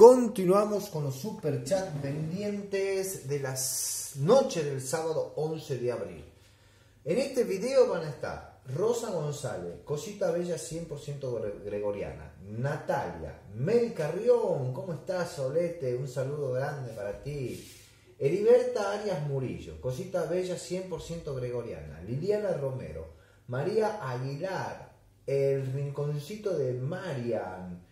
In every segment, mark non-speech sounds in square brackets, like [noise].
Continuamos con los super chat pendientes de las noches del sábado 11 de abril. En este video van a estar Rosa González, Cosita Bella 100% gregoriana, Natalia, Mel Carrión, ¿cómo estás Solete? Un saludo grande para ti. Heriberta Arias Murillo, Cosita Bella 100% gregoriana, Liliana Romero, María Aguilar, El Rinconcito de Marian,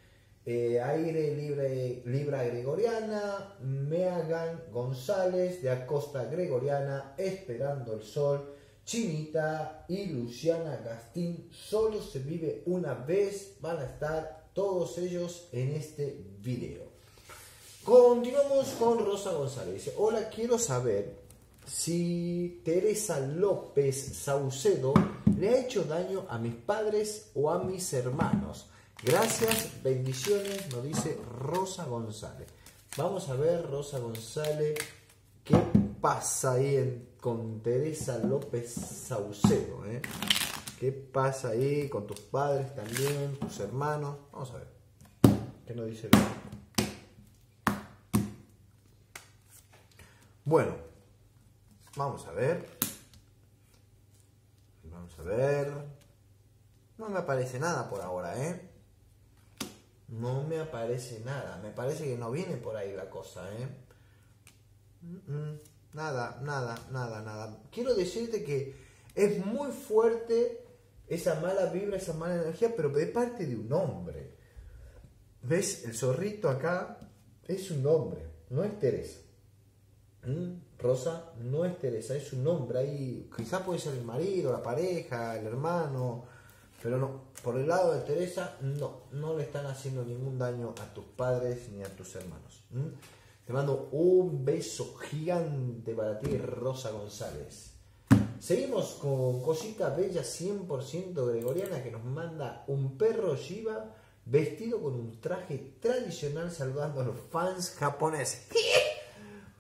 Aire Libre, Libra Gregoriana, Meagan González de Acosta Gregoriana, Esperando el Sol, Chinita y Luciana Gastín. Solo se vive una vez, van a estar todos ellos en este video. Continuamos con Rosa González. Hola, quiero saber si Teresa López Saucedo le ha hecho daño a mis padres o a mis hermanos. Gracias, bendiciones, nos dice Rosa González. Vamos a ver, Rosa González, qué pasa ahí con Teresa López Saucedo. Eh? ¿Qué pasa ahí con tus padres también, tus hermanos? Vamos a ver. ¿Qué nos dice Bueno, vamos a ver. Vamos a ver. No me aparece nada por ahora, ¿eh? No me aparece nada. Me parece que no viene por ahí la cosa, ¿eh? Nada, nada, nada, nada. Quiero decirte que es muy fuerte esa mala vibra, esa mala energía, pero de parte de un hombre. ¿Ves? El zorrito acá es un hombre, no es Teresa. ¿Mm? Rosa no es Teresa, es un hombre. Ahí quizás puede ser el marido, la pareja, el hermano, pero no, por el lado de Teresa, no, no le están haciendo ningún daño a tus padres ni a tus hermanos. Te mando un beso gigante para ti, Rosa González. Seguimos con cosita bella 100% gregoriana que nos manda un perro Shiva vestido con un traje tradicional saludando a los fans japoneses. [laughs]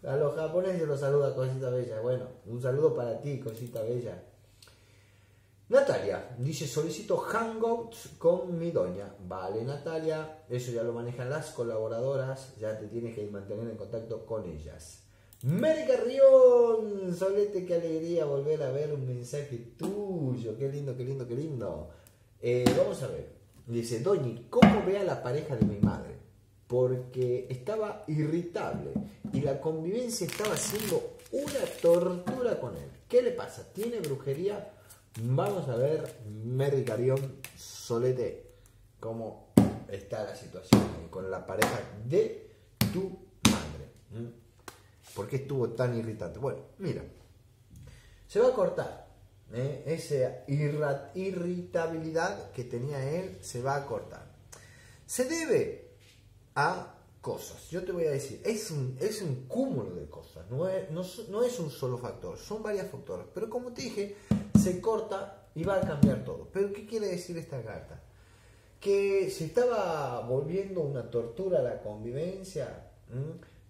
A los japoneses los saluda Cosita Bella. Bueno, un saludo para ti, Cosita Bella. Natalia dice, solicito hangouts con mi doña. Vale, Natalia, eso ya lo manejan las colaboradoras, ya te tienes que mantener en contacto con ellas. Mary Carrión, Solete, qué alegría volver a ver un mensaje tuyo. Qué lindo, qué lindo, qué lindo. Eh, vamos a ver. Dice, Doñi, ¿cómo ve a la pareja de mi madre? Porque estaba irritable y la convivencia estaba siendo una tortura con él. ¿Qué le pasa? ¿Tiene brujería? Vamos a ver, Mary Carión Solete, cómo está la situación con la pareja de tu madre. ¿Por qué estuvo tan irritante? Bueno, mira, se va a cortar. ¿eh? Esa irritabilidad que tenía él se va a cortar. Se debe a Yo te voy a decir, es un, es un cúmulo de cosas, no es, no, es un solo factor, son varios factores. Pero como te dije, se corta y va a cambiar todo. Pero ¿qué quiere decir esta carta? Que se estaba volviendo una tortura la convivencia,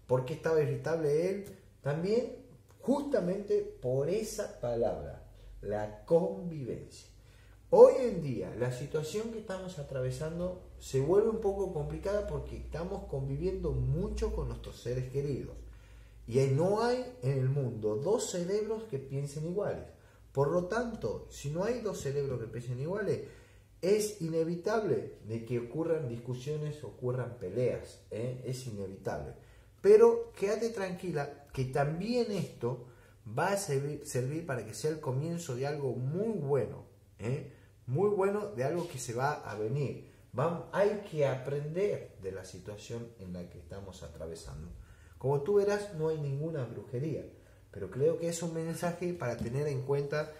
porque estaba irritable él, también justamente por esa palabra, la convivencia. Hoy en día la situación que estamos atravesando se vuelve un poco complicada porque estamos conviviendo mucho con nuestros seres queridos. Y no hay en el mundo dos cerebros que piensen iguales. Por lo tanto, si no hay dos cerebros que piensen iguales, es inevitable de que ocurran discusiones, ocurran peleas. ¿eh? Es inevitable. Pero quédate tranquila que también esto va a servir, para que sea el comienzo de algo muy bueno. ¿eh? Muy bueno de algo que se va a venir. Hay que aprender de la situación en la que estamos atravesando. Como tú verás, no hay ninguna brujería. Pero creo que es un mensaje para tener en cuenta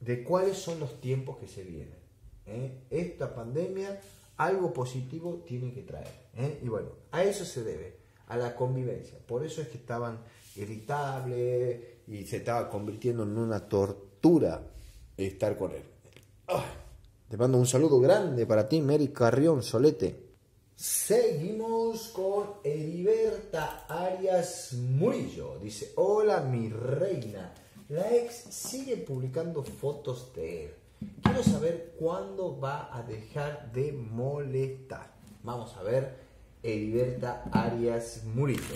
de cuáles son los tiempos que se vienen. ¿eh? Esta pandemia algo positivo tiene que traer. ¿eh? Y bueno, a eso se debe, a la convivencia. Por eso es que estaban irritables y se estaba convirtiendo en una tortura estar con él. Te mando un saludo grande para ti, Mary Carrión Solete. Seguimos con Heriberta Arias Murillo. Dice, hola mi reina. La ex sigue publicando fotos de él. Quiero saber cuándo va a dejar de molestar. Vamos a ver Heriberta Arias Murito.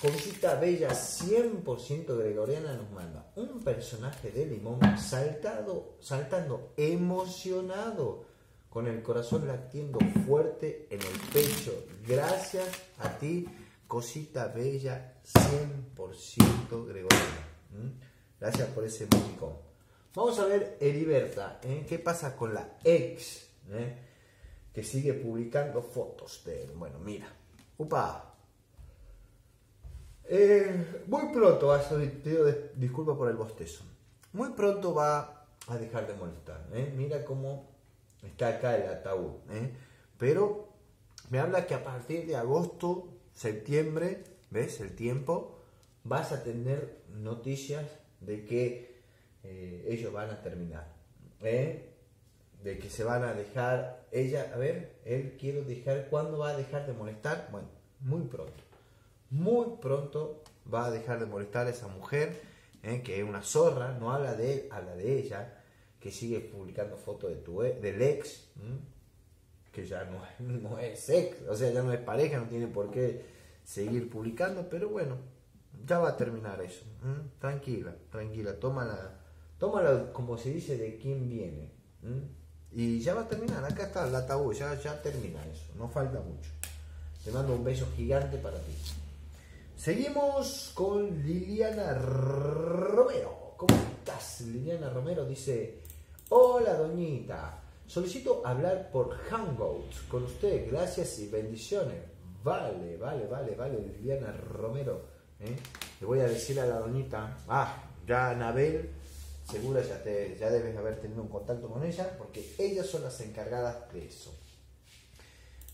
Cosita bella 100% gregoriana nos manda un personaje de limón saltado, saltando emocionado, con el corazón latiendo fuerte en el pecho. Gracias a ti, cosita bella 100% gregoriana. Gracias por ese músico. Vamos a ver Heriberta, ¿eh? ¿qué pasa con la ex? ¿eh? Que sigue publicando fotos de él. Bueno, mira. Upa, eh, muy pronto va a pido disculpas por el bostezo. Muy pronto va a dejar de molestar. ¿eh? Mira cómo está acá el ataúd. ¿eh? Pero me habla que a partir de agosto, septiembre, ¿ves el tiempo? Vas a tener noticias de que ellos van a terminar. De que se van a dejar, ella, a ver, él quiero dejar, ¿cuándo va a dejar de molestar? Bueno, muy pronto muy pronto va a dejar de molestar a esa mujer, ¿eh? que es una zorra, no habla de él, habla de ella, que sigue publicando fotos de tu, e, del ex, que ya no, [laughs] no, es ex, o sea, ya no es pareja, no tiene por qué seguir publicando, pero bueno, ya va a terminar eso. Tranquila, tranquila, tómala, tómala como se dice de quién viene. Y ya va a terminar, acá está el ataúd, ya, ya termina eso, no falta mucho. Te mando un beso gigante para ti. Seguimos con Liliana Romero. ¿Cómo estás, Liliana Romero? Dice, hola doñita, solicito hablar por Hangouts con usted, gracias y bendiciones. Vale, vale, vale, vale, Liliana Romero. ¿eh? Le voy a decir a la doñita, ah, ya Anabel, segura ya, te, ya debes haber tenido un contacto con ella, porque ellas son las encargadas de eso.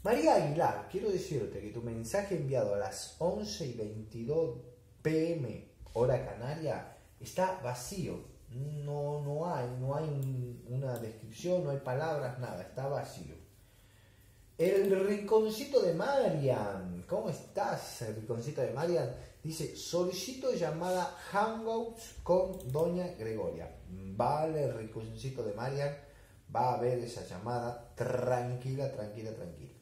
María Aguilar, quiero decirte que tu mensaje enviado a las 11 y 22 pm hora canaria está vacío. No, no hay, no hay una descripción, no hay palabras, nada, está vacío. El rinconcito de Marian, ¿cómo estás? El rinconcito de Marian dice, solicito llamada Hangouts con Doña Gregoria. Vale, el rinconcito de Marian, va a ver esa llamada tranquila, tranquila, tranquila.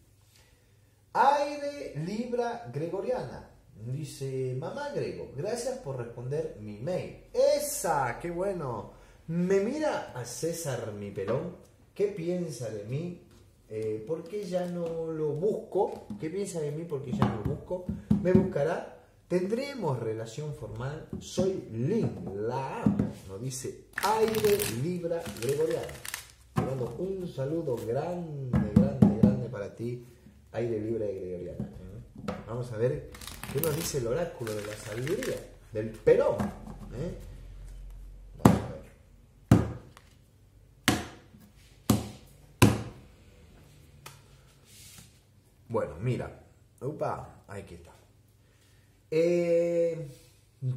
Aire Libra Gregoriana. Dice, mamá Grego, gracias por responder mi mail. Esa, qué bueno. Me mira a César mi pelón. ¿Qué piensa de mí? Eh, ¿Por qué ya no lo busco? ¿Qué piensa de mí porque ya no lo busco? ¿Me buscará? ¿Tendremos relación formal? Soy Lin, la amo. Nos dice Aire Libra Gregoriana. Te mando un saludo grande, grande, grande para ti aire libre de Gregoriana. Vamos a ver qué nos dice el oráculo de la sabiduría, del Perón. ¿eh? Vamos a ver. Bueno, mira. Upa, ahí está. Eh,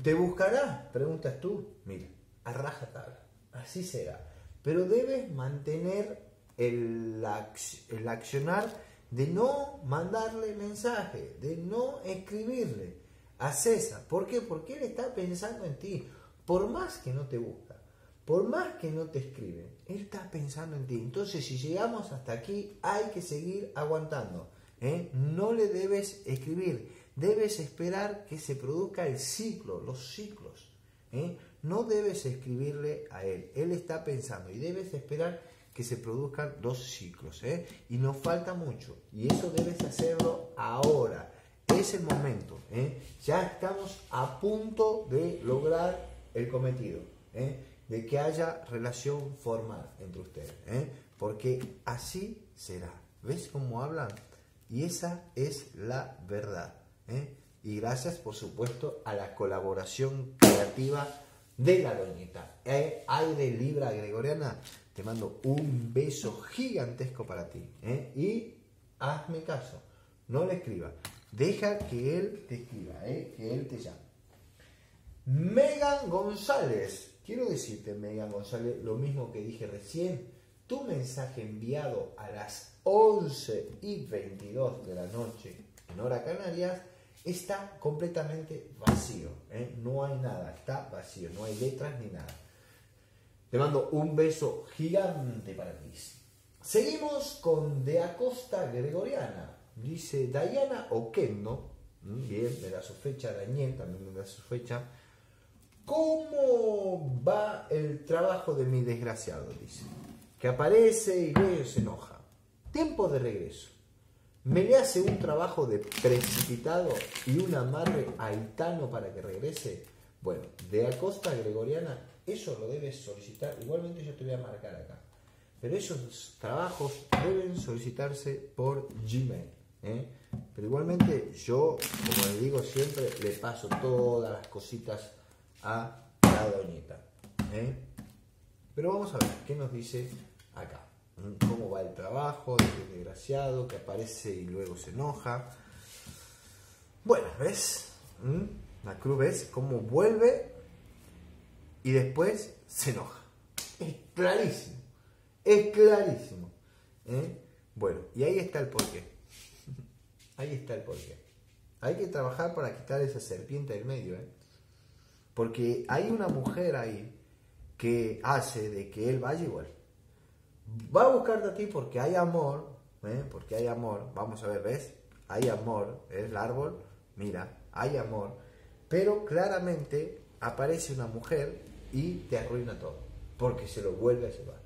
¿Te buscará? Preguntas tú. Mira, a rajatabla. Así será. Pero debes mantener el, el accionar de no mandarle mensaje, de no escribirle a César. ¿Por qué? Porque él está pensando en ti. Por más que no te busca, por más que no te escribe, él está pensando en ti. Entonces, si llegamos hasta aquí, hay que seguir aguantando. ¿eh? No le debes escribir, debes esperar que se produzca el ciclo, los ciclos. ¿eh? No debes escribirle a él, él está pensando y debes esperar que se produzcan dos ciclos. ¿eh? Y nos falta mucho. Y eso debes hacerlo ahora. Es el momento. ¿eh? Ya estamos a punto de lograr el cometido. ¿eh? De que haya relación formal entre ustedes. ¿eh? Porque así será. ¿Ves cómo hablan? Y esa es la verdad. ¿eh? Y gracias, por supuesto, a la colaboración creativa de la doñita. ¿Eh? Aire Libra Gregoriana te mando un beso gigantesco para ti. ¿eh? Y hazme caso, no le escriba. Deja que él te escriba, ¿eh? que él te llame. Megan González. Quiero decirte, Megan González, lo mismo que dije recién. Tu mensaje enviado a las 11 y 22 de la noche en hora Canarias está completamente vacío. ¿eh? No hay nada, está vacío, no hay letras ni nada. Te mando un beso gigante para ti. Seguimos con De Acosta Gregoriana. dice Diana Oquendo, bien, me da su fecha, Daniel también me da su fecha. ¿Cómo va el trabajo de mi desgraciado? Dice. Que aparece y se enoja. Tiempo de regreso. Me le hace un trabajo de precipitado y un amarre haitano para que regrese. Bueno, de Acosta Gregoriana, eso lo debes solicitar. Igualmente yo te voy a marcar acá. Pero esos trabajos deben solicitarse por Gmail. ¿eh? Pero igualmente yo, como le digo siempre, le paso todas las cositas a la doñita. ¿eh? Pero vamos a ver qué nos dice acá. Cómo va el trabajo, el desgraciado que aparece y luego se enoja. Bueno, ¿ves? La cruz, ¿ves? Cómo vuelve y después se enoja. Es clarísimo. Es clarísimo. ¿eh? Bueno, y ahí está el porqué. [laughs] ahí está el porqué. Hay que trabajar para quitar esa serpiente del medio. ¿eh? Porque hay una mujer ahí que hace de que él vaya igual. Va a buscarte a ti porque hay amor, ¿eh? porque hay amor. Vamos a ver, ¿ves? Hay amor, es el árbol, mira, hay amor. Pero claramente aparece una mujer y te arruina todo, porque se lo vuelve a llevar.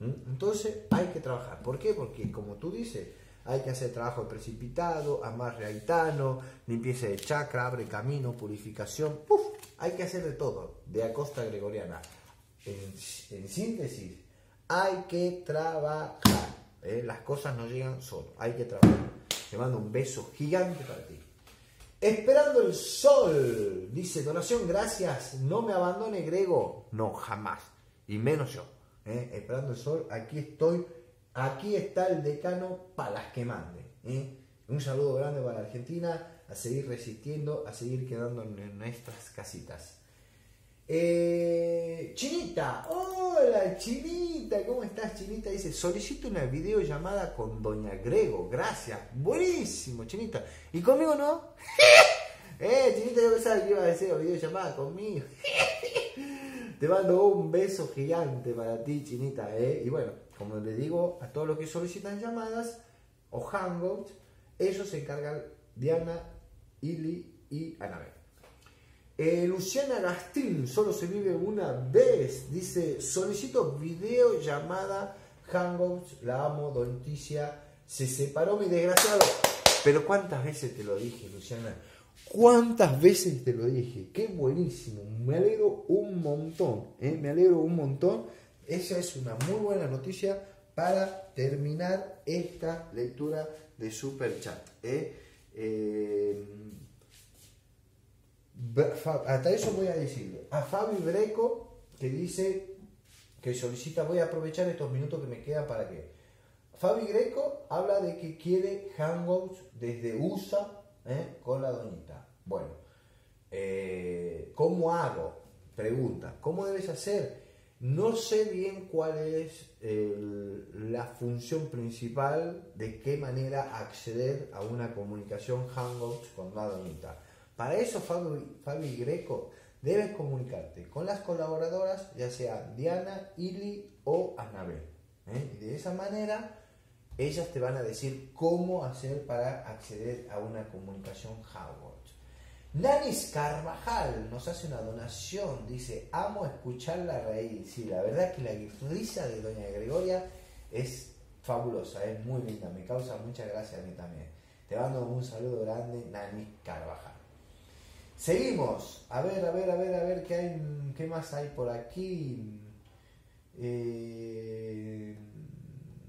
Entonces hay que trabajar. ¿Por qué? Porque como tú dices, hay que hacer trabajo precipitado, amarre haitano, limpieza de chakra, abre camino, purificación. Hay que hacer de todo, de Acosta Gregoriana. En, síntesis, hay que trabajar. ¿eh? Las cosas no llegan solo, hay que trabajar. Te mando un beso gigante para ti. Esperando el sol, dice donación, gracias, no me abandone Grego. No, jamás, y menos yo. ¿eh? Esperando el sol, aquí estoy, aquí está el decano para las que mande. ¿eh? Un saludo grande para Argentina, a seguir resistiendo, a seguir quedando en nuestras casitas. Eh, Chinita, hola Chinita, ¿cómo estás Chinita? Dice, solicito una videollamada con Doña Grego, gracias, buenísimo Chinita. ¿Y conmigo no? [laughs] eh, Chinita, yo pensaba que iba a decir videollamada conmigo. [laughs] Te mando un beso gigante para ti Chinita, ¿eh? Y bueno, como les digo, a todos los que solicitan llamadas o hangouts, ellos se encargan Diana, Ili y Anabel. Eh, Luciana Gastín, solo se vive una vez. Dice, solicito video llamada Hangouts, la amo, Donticia, se separó mi desgraciado. Pero cuántas veces te lo dije, Luciana. ¿Cuántas veces te lo dije? Qué buenísimo. Me alegro un montón. ¿eh? Me alegro un montón. Esa es una muy buena noticia para terminar esta lectura de Super Chat. eh hasta eso voy a decirle. A Fabi Breco, que dice que solicita, voy a aprovechar estos minutos que me quedan para que. Fabi Greco habla de que quiere Hangouts desde USA ¿eh? con la doñita. Bueno, eh, ¿cómo hago? Pregunta, ¿cómo debes hacer? No sé bien cuál es la función principal, de qué manera acceder a una comunicación Hangouts con la doñita. Para eso, Fabi, Greco, debes comunicarte con las colaboradoras, ya sea Diana, Ili o Anabel. ¿eh? de esa manera, ellas te van a decir cómo hacer para acceder a una comunicación Howard. Nanis Carvajal nos hace una donación, dice, amo escucharla reír. Sí, la verdad que la risa de Doña Gregoria es fabulosa, es muy linda, me causa mucha gracia a mí también. Te mando un saludo grande, Nanis Carvajal. Seguimos. A ver, a ver, a ver, a ver qué, hay, qué más hay por aquí. Eh,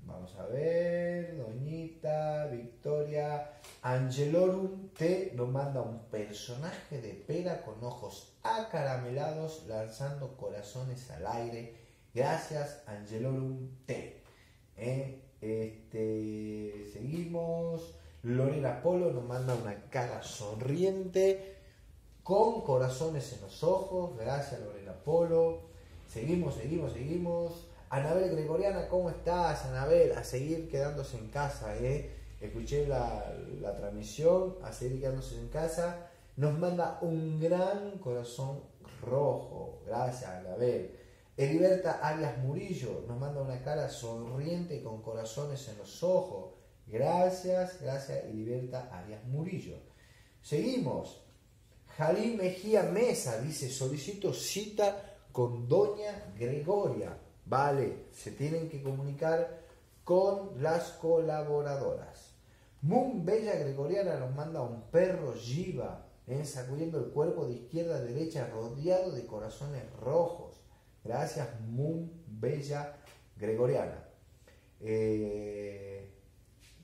vamos a ver. Doñita, Victoria. Angelorum T nos manda un personaje de pera con ojos acaramelados lanzando corazones al aire. Gracias, Angelorum T. Eh, este, seguimos. Lorena Polo nos manda una cara sonriente con corazones en los ojos. Gracias, Lorena Polo. Seguimos, seguimos, seguimos. Anabel Gregoriana, ¿cómo estás, Anabel? A seguir quedándose en casa, ¿eh? Escuché la, transmisión, a seguir quedándose en casa. Nos manda un gran corazón rojo. Gracias, Anabel. Heriberta Arias Murillo nos manda una cara sonriente con corazones en los ojos. Gracias, gracias y liberta Arias Murillo. Seguimos. Jalí Mejía Mesa dice, solicito cita con Doña Gregoria. Vale, se tienen que comunicar con las colaboradoras. Moon Bella Gregoriana nos manda un perro Jiva, ¿eh? sacudiendo el cuerpo de izquierda a derecha, rodeado de corazones rojos. Gracias, Moon Bella Gregoriana. Eh,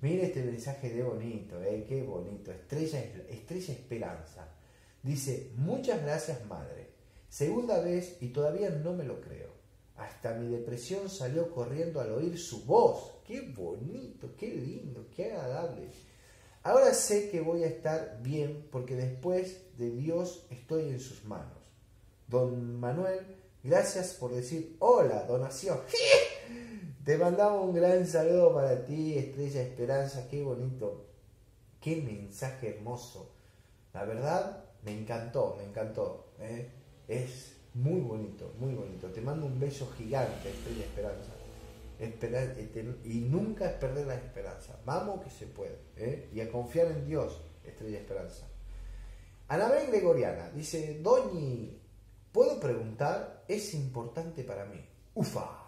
mire este mensaje de bonito, ¿eh? qué bonito. Estrella, Estrella Esperanza. Dice, muchas gracias madre. Segunda vez y todavía no me lo creo. Hasta mi depresión salió corriendo al oír su voz. Qué bonito, qué lindo, qué agradable. Ahora sé que voy a estar bien porque después de Dios estoy en sus manos. Don Manuel, gracias por decir hola, donación. [laughs] Te mandamos un gran saludo para ti, Estrella Esperanza, qué bonito, qué mensaje hermoso. La verdad, me encantó, me encantó. ¿eh? Es muy bonito, muy bonito. Te mando un beso gigante, Estrella Esperanza. Esperar, y nunca es perder la esperanza. Vamos que se puede. ¿eh? Y a confiar en Dios, Estrella Esperanza. Anabel Gregoriana dice, Doñi, ¿puedo preguntar? Es importante para mí. Ufa.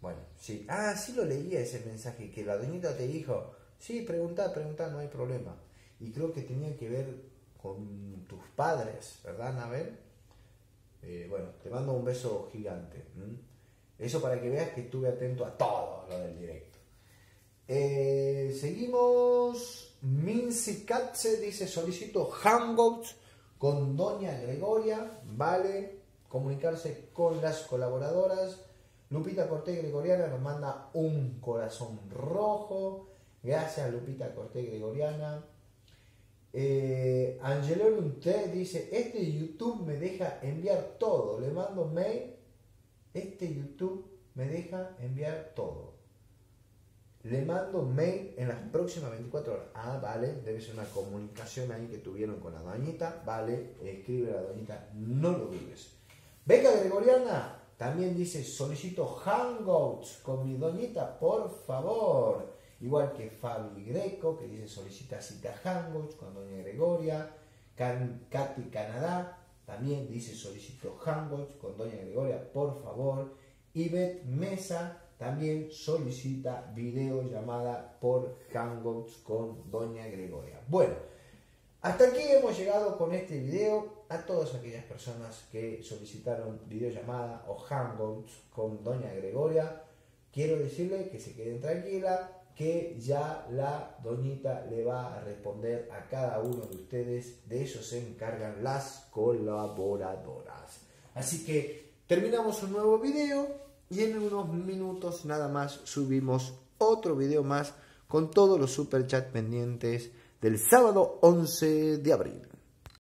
Bueno, sí. Ah, sí lo leía ese mensaje, que la doñita te dijo, sí, pregunta, pregunta, no hay problema. Y creo que tenía que ver con tus padres, ¿verdad, Anabel? Eh, bueno, te mando un beso gigante. Eso para que veas que estuve atento a todo lo del directo. Eh, seguimos. Mincy Katze dice: solicito hangouts con Doña Gregoria. Vale. Comunicarse con las colaboradoras. Lupita Cortés Gregoriana nos manda un corazón rojo. Gracias, Lupita Cortés Gregoriana. Eh, Angelo dice, este YouTube me deja enviar todo. Le mando mail. Este YouTube me deja enviar todo. Le mando mail en las próximas 24 horas. Ah, vale, debe ser una comunicación ahí que tuvieron con la doñita. Vale, escribe la doñita, no lo dudes. Beca Gregoriana también dice, solicito hangouts con mi doñita, por favor. Igual que Fabi Greco, que dice solicita cita Hangouts con Doña Gregoria. Katy Canadá también dice solicito Hangouts con Doña Gregoria, por favor. Ivette Mesa también solicita videollamada por Hangouts con Doña Gregoria. Bueno, hasta aquí hemos llegado con este video. A todas aquellas personas que solicitaron videollamada o Hangouts con Doña Gregoria, quiero decirle que se queden tranquilas que ya la doñita le va a responder a cada uno de ustedes. De eso se encargan las colaboradoras. Así que terminamos un nuevo video y en unos minutos nada más subimos otro video más con todos los super chat pendientes del sábado 11 de abril.